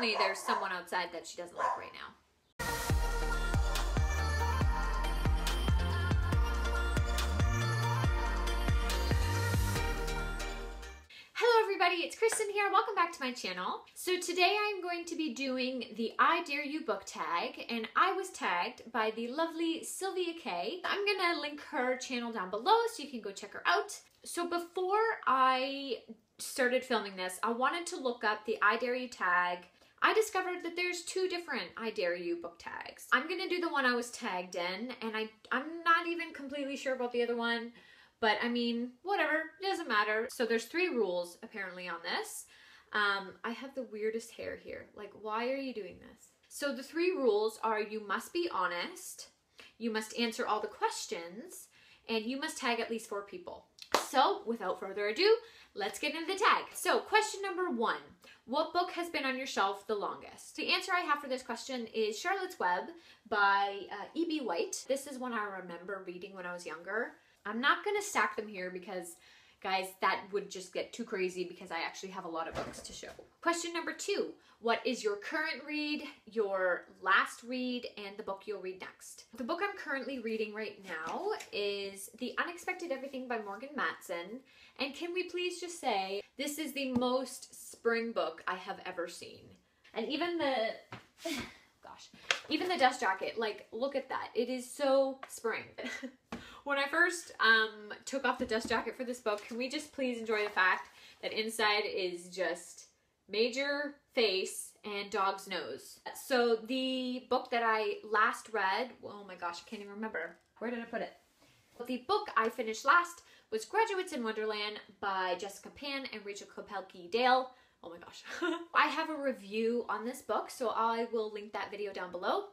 There's someone outside that she doesn't like right now. Hello everybody, it's Kristen here. Welcome back to my channel. So today I'm going to be doing the I Dare You book tag and I was tagged by the lovely Sylvia Kay. I'm gonna link her channel down below so you can go check her out. So before I started filming this, I wanted to look up the I Dare You tag. I discovered that there's two different I Dare You book tags. I'm gonna do the one I was tagged in and I, I'm not even completely sure about the other one. But I mean, whatever, it doesn't matter. So there's three rules apparently on this. Um, I have the weirdest hair here. Like, why are you doing this? So the three rules are you must be honest, you must answer all the questions, and you must tag at least four people. So without further ado, let's get into the tag. So question number one, what book has been on your shelf the longest? The answer I have for this question is Charlotte's Web by uh, E.B. White. This is one I remember reading when I was younger. I'm not gonna stack them here because guys, that would just get too crazy because I actually have a lot of books to show. Question number two, what is your current read, your last read, and the book you'll read next? The book I'm currently reading right now is The Unexpected Everything by Morgan Matson. And can we please just say, this is the most spring book I have ever seen. And even the, gosh, even the dust jacket, like, look at that. It is so spring. when I first um, took off the dust jacket for this book, can we just please enjoy the fact that inside is just major face and dog's nose. So the book that I last read, oh my gosh, I can't even remember. Where did I put it? The book I finished last was Graduates in Wonderland by Jessica Pan and Rachel Kapelke Dale. Oh my gosh. I have a review on this book, so I will link that video down below.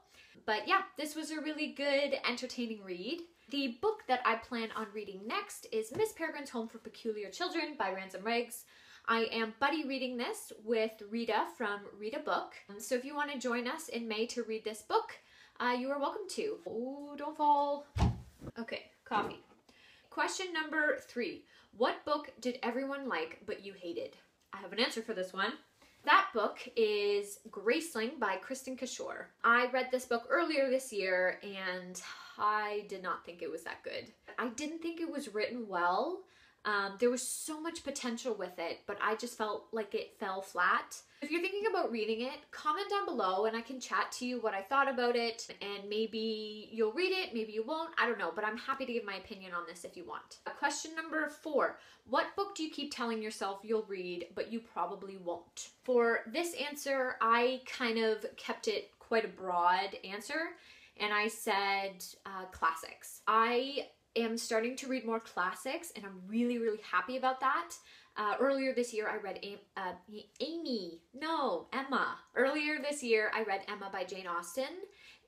But yeah, this was a really good, entertaining read. The book that I plan on reading next is Miss Peregrine's Home for Peculiar Children by Ransom Riggs. I am buddy reading this with Rita from Rita Book. So if you want to join us in May to read this book, uh, you are welcome to. Oh, don't fall. Okay, coffee. Question number three. What book did everyone like but you hated? I have an answer for this one. That book is Graceling by Kristin Cashore. I read this book earlier this year and I did not think it was that good. I didn't think it was written well. Um, there was so much potential with it, but I just felt like it fell flat. If you're thinking about reading it, comment down below and I can chat to you what I thought about it and maybe you'll read it, maybe you won't, I don't know, but I'm happy to give my opinion on this if you want. Question number four, what book do you keep telling yourself you'll read but you probably won't? For this answer, I kind of kept it quite a broad answer and I said uh, classics. I am starting to read more classics and I'm really, really happy about that. Uh, earlier this year, I read uh, Amy, no, Emma. Earlier this year, I read Emma by Jane Austen,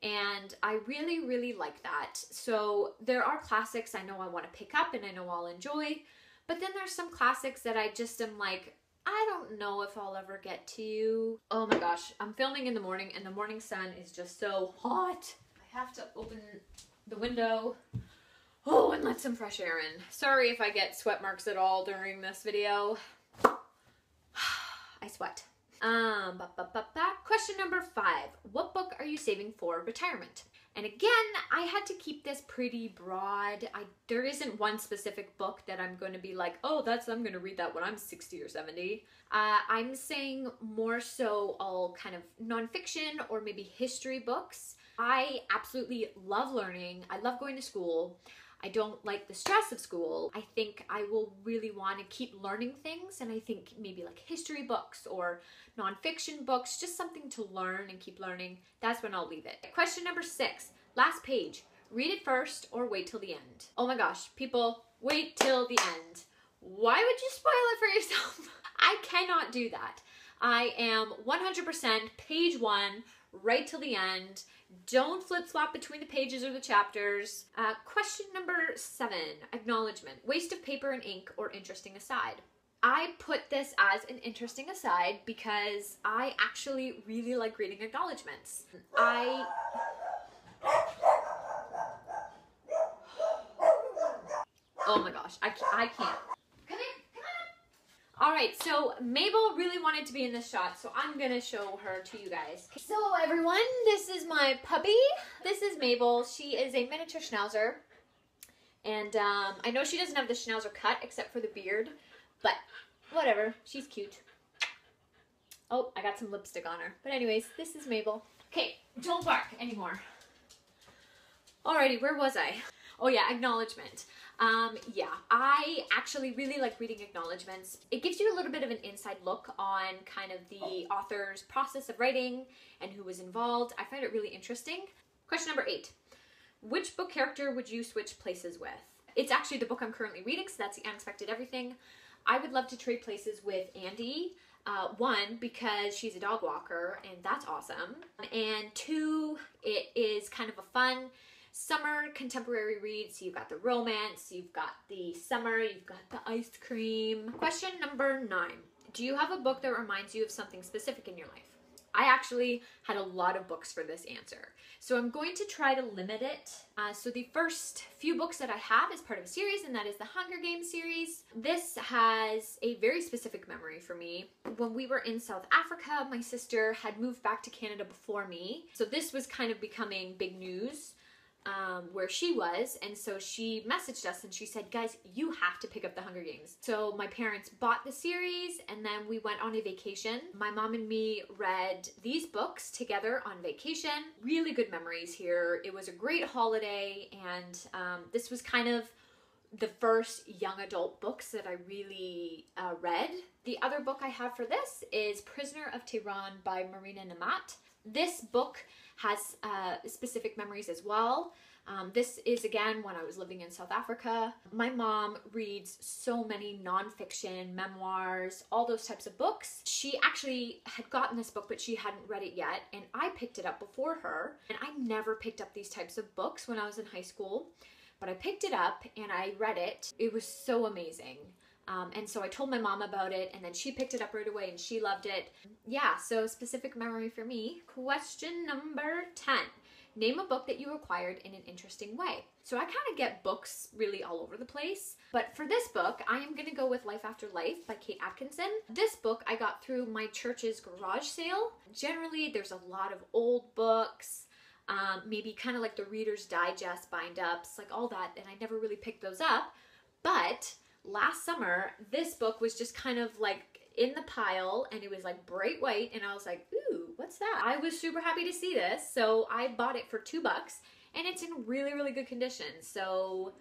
and I really, really like that. So there are classics I know I want to pick up and I know I'll enjoy, but then there's some classics that I just am like, I don't know if I'll ever get to. Oh my gosh, I'm filming in the morning and the morning sun is just so hot. Have to open the window. Oh, and let some fresh air in. Sorry if I get sweat marks at all during this video. I sweat. Um, ba, ba, ba, Question number five. What book are you saving for retirement? And again, I had to keep this pretty broad. I there isn't one specific book that I'm going to be like, oh, that's I'm going to read that when I'm 60 or 70. Uh, I'm saying more so all kind of nonfiction or maybe history books. I absolutely love learning. I love going to school. I don't like the stress of school. I think I will really want to keep learning things and I think maybe like history books or nonfiction books, just something to learn and keep learning. That's when I'll leave it. Question number six, last page. Read it first or wait till the end. Oh my gosh, people, wait till the end. Why would you spoil it for yourself? I cannot do that. I am 100% page one, right till the end. Don't flip flop between the pages or the chapters. Uh, question number seven, acknowledgement. Waste of paper and ink or interesting aside. I put this as an interesting aside because I actually really like reading acknowledgements. I Oh my gosh, I, I can't. Come in, come on. All right, so Mabel really wanted to be in this shot, so I'm gonna show her to you guys. So everyone, this is my puppy. This is Mabel. She is a miniature schnauzer. And um, I know she doesn't have the schnauzer cut except for the beard, but whatever, she's cute. Oh, I got some lipstick on her. But anyways, this is Mabel. Okay, don't bark anymore. Alrighty, where was I? Oh yeah, acknowledgement. Um, yeah, I actually really like reading acknowledgements. It gives you a little bit of an inside look on kind of the author's process of writing and who was involved. I find it really interesting. Question number eight. Which book character would you switch places with? It's actually the book I'm currently reading, so that's The Unexpected Everything. I would love to trade places with Andy. Uh, one, because she's a dog walker, and that's awesome. And two, it is kind of a fun, summer contemporary read. So you've got the romance, you've got the summer, you've got the ice cream. Question number nine. Do you have a book that reminds you of something specific in your life? I actually had a lot of books for this answer. So I'm going to try to limit it. Uh, so the first few books that I have is part of a series and that is the Hunger Games series. This has a very specific memory for me. When we were in South Africa, my sister had moved back to Canada before me. So this was kind of becoming big news um, where she was. And so she messaged us and she said, guys, you have to pick up the Hunger Games. So my parents bought the series and then we went on a vacation. My mom and me read these books together on vacation. Really good memories here. It was a great holiday and um, this was kind of the first young adult books that I really uh, read. The other book I have for this is Prisoner of Tehran by Marina Nemat. This book has uh, specific memories as well. Um, this is again when I was living in South Africa. My mom reads so many nonfiction, memoirs, all those types of books. She actually had gotten this book, but she hadn't read it yet, and I picked it up before her. And I never picked up these types of books when I was in high school, but I picked it up and I read it. It was so amazing. Um, and so I told my mom about it, and then she picked it up right away and she loved it. Yeah, so specific memory for me. Question number 10. Name a book that you acquired in an interesting way. So I kind of get books really all over the place, but for this book, I am going to go with Life After Life by Kate Atkinson. This book I got through my church's garage sale. Generally, there's a lot of old books, um, maybe kind of like the Reader's Digest bind ups, like all that, and I never really picked those up. But last summer, this book was just kind of like in the pile and it was like bright white and I was like, ooh, what's that? I was super happy to see this. So I bought it for two bucks and it's in really, really good condition. So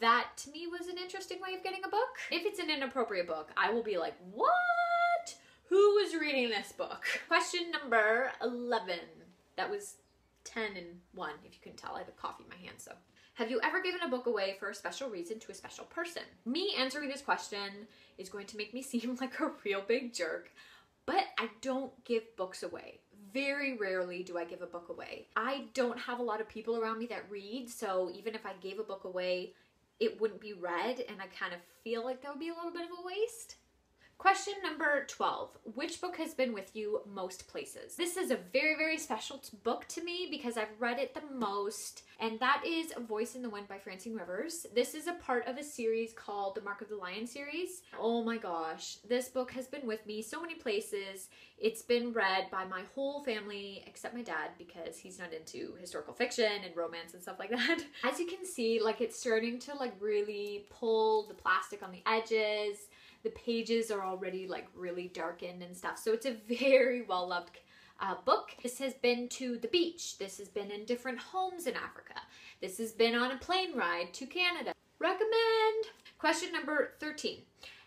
that to me was an interesting way of getting a book. If it's an inappropriate book, I will be like, what? Who was reading this book? Question number 11. That was 10 and 1, if you can tell. I have a coffee in my hand, so have you ever given a book away for a special reason to a special person? Me answering this question is going to make me seem like a real big jerk, but I don't give books away. Very rarely do I give a book away. I don't have a lot of people around me that read, so even if I gave a book away, it wouldn't be read, and I kind of feel like that would be a little bit of a waste. Question number 12. Which book has been with you most places? This is a very, very special book to me because I've read it the most, and that is A Voice in the Wind by Francine Rivers. This is a part of a series called the Mark of the Lion series. Oh my gosh, this book has been with me so many places. It's been read by my whole family except my dad because he's not into historical fiction and romance and stuff like that. As you can see, like it's starting to like really pull the plastic on the edges the pages are already like really darkened and stuff. So it's a very well loved uh, book. This has been to the beach. This has been in different homes in Africa. This has been on a plane ride to Canada. Recommend. Question number 13.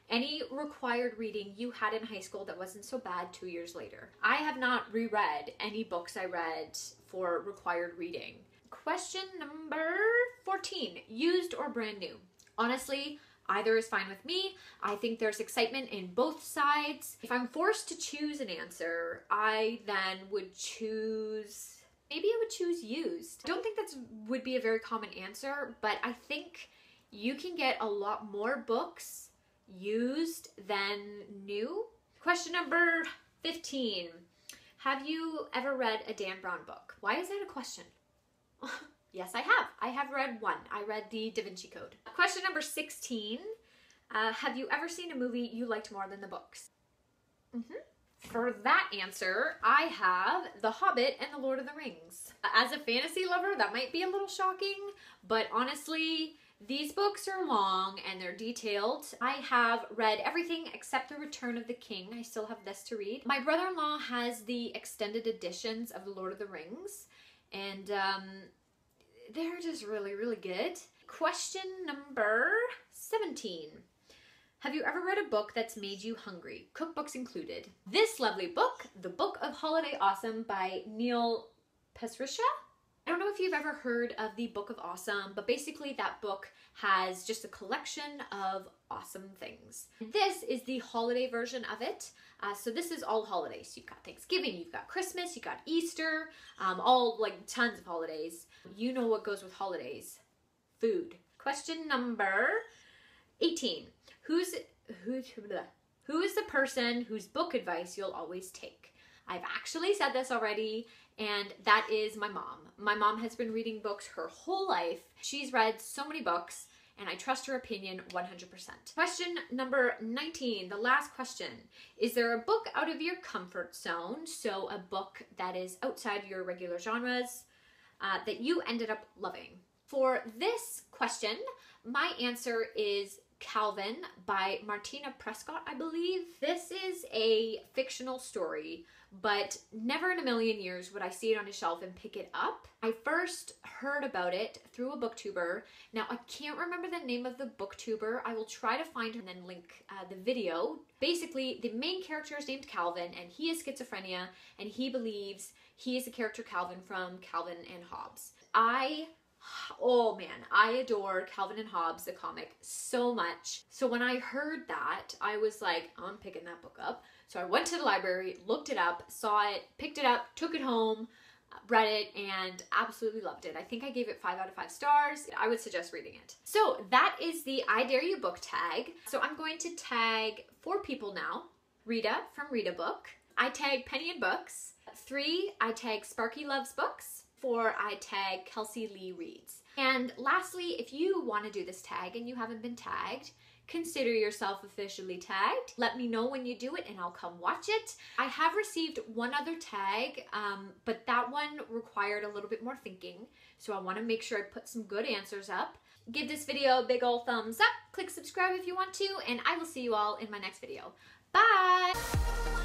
Any required reading you had in high school that wasn't so bad two years later? I have not reread any books I read for required reading. Question number 14. Used or brand new? Honestly, Either is fine with me. I think there's excitement in both sides. If I'm forced to choose an answer, I then would choose, maybe I would choose used. I don't think that would be a very common answer, but I think you can get a lot more books used than new. Question number 15. Have you ever read a Dan Brown book? Why is that a question? Yes, I have. I have read one. I read the Da Vinci Code. Question number 16. Uh, have you ever seen a movie you liked more than the books? Mm-hmm. For that answer, I have The Hobbit and The Lord of the Rings. As a fantasy lover, that might be a little shocking, but honestly, these books are long and they're detailed. I have read everything except The Return of the King. I still have this to read. My brother-in-law has the extended editions of The Lord of the Rings, and um, they're just really, really good. Question number 17. Have you ever read a book that's made you hungry? Cookbooks included. This lovely book, The Book of Holiday Awesome by Neil Pasricha. I don't know if you've ever heard of the Book of Awesome, but basically that book has just a collection of awesome things. This is the holiday version of it. Uh, so this is all holidays. You've got Thanksgiving, you've got Christmas, you've got Easter, um, all like tons of holidays. You know what goes with holidays. Food. Question number 18. Who's who's who is the person whose book advice you'll always take? I've actually said this already, and that is my mom. My mom has been reading books her whole life. She's read so many books, and I trust her opinion 100%. Question number 19, the last question. Is there a book out of your comfort zone, so a book that is outside your regular genres, uh, that you ended up loving? For this question, my answer is Calvin by Martina Prescott, I believe. This is a fictional story, but never in a million years would I see it on a shelf and pick it up. I first heard about it through a booktuber. Now, I can't remember the name of the booktuber. I will try to find her and then link uh, the video. Basically, the main character is named Calvin, and he has schizophrenia, and he believes he is the character Calvin from Calvin and Hobbes. I oh man, I adore Calvin and Hobbes, the comic, so much. So when I heard that, I was like, I'm picking that book up. So I went to the library, looked it up, saw it, picked it up, took it home, read it, and absolutely loved it. I think I gave it five out of five stars. I would suggest reading it. So that is the I Dare You book tag. So I'm going to tag four people now. Rita from Rita Book. I tag Penny and Books. Three, I tag Sparky Loves Books four, I tag Kelsey Lee Reads. And lastly, if you want to do this tag and you haven't been tagged, consider yourself officially tagged. Let me know when you do it and I'll come watch it. I have received one other tag, um, but that one required a little bit more thinking. So I wanna make sure I put some good answers up. Give this video a big old thumbs up, click subscribe if you want to, and I will see you all in my next video. Bye!